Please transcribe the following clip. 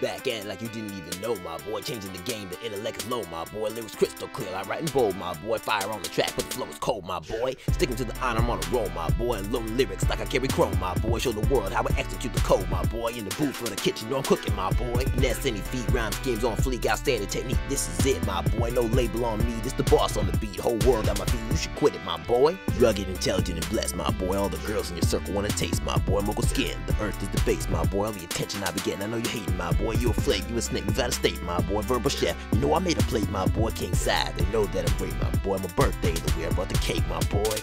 Back at it like you didn't even know, my boy. Changing the game, the intellect is low, my boy. Lyrics crystal clear, I write in bold, my boy. Fire on the track, but the flow is cold, my boy. Sticking to the honor, I'm on a roll, my boy. And low lyrics like I carry chrome, my boy. Show the world how I execute the code, my boy. In the booth for the kitchen, know I'm cooking, my boy. Nest any feet, rhyme schemes on fleek, outstanding technique. This is it, my boy. No label on me, this the boss on the beat. Whole world at my feet, you should quit it, my boy. Rugged, intelligent, and blessed, my boy. All the girls in your circle wanna taste, my boy. Mogul skin, the earth is the base, my boy. All the attention I be getting, I know you hating, my boy. You a flake, you a snake, move out of state, my boy. Verbal chef, you know I made a plate, my boy. King side, they know that I'm great, my boy. My birthday, the way I brought the cake, my boy.